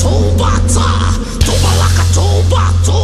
トバタトバラカトバト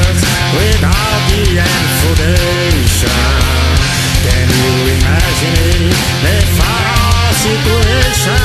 without the information. Can you imagine the far situation?